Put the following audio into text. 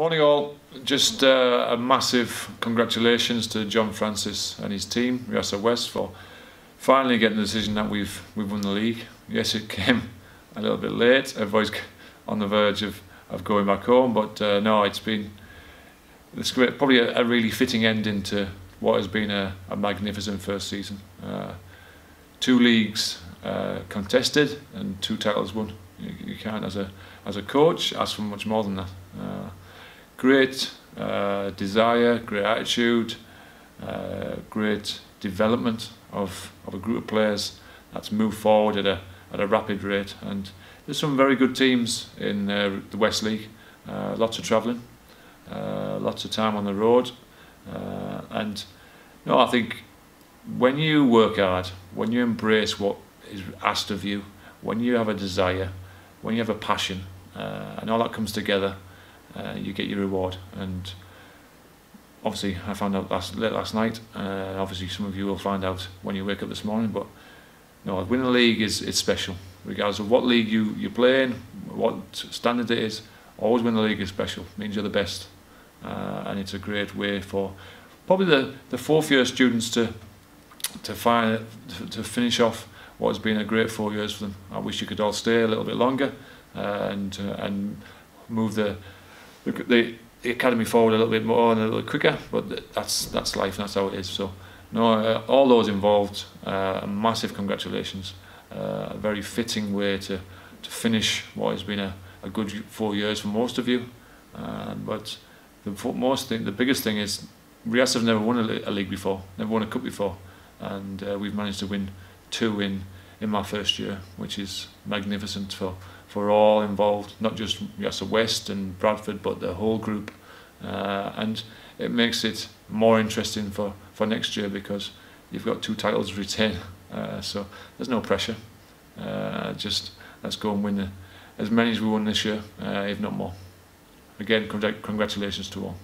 Morning all. Just uh, a massive congratulations to John Francis and his team, RIASA West, for finally getting the decision that we've we've won the league. Yes, it came a little bit late. Everybody's on the verge of, of going back home, but uh, no, it's been it's probably a, a, really fitting ending to what has been a, a magnificent first season. Uh, two leagues uh, contested and two titles won. You, you can't, as a as a coach, ask for much more than that. Great uh, desire, great attitude, uh, great development of, of a group of players that's moved forward at a, at a rapid rate. And there's some very good teams in uh, the West League, uh, lots of travelling, uh, lots of time on the road. Uh, and know, I think when you work hard, when you embrace what is asked of you, when you have a desire, when you have a passion, and all that comes together, uh, you get your reward. And obviously, I found out last late last night. Uh, obviously, some of you will find out when you wake up this morning. But no, winning the league is it's special, regardless of what league you you play in, what standard it is. Always win the league is special. It means you're the best, uh, and it's a great way for probably the the fourth year students to to find to finish off what has been a great four years for them. I wish you could all stay a little bit longer uh, and uh, and move the the, the, the academy forward a little bit more and a little quicker. But that's that's life and that's how it is. So no, uh, all those involved, uh, massive congratulations. Uh, a very fitting way to to finish what has been a, a good four years for most of you. Uh, but the most thing, the biggest thing is Rias have never won a, a league before, never won a cup before, and uh, we've managed to win two in. In my first year, which is magnificent for for all involved, not just RIASA West and Bradford, but the whole group. Uh, and it makes it more interesting for, for next year because you've got two titles to retain. Uh, so there's no pressure. Uh, just let's go and win the, as many as we won this year, uh, if not more. Again, congratulations to all.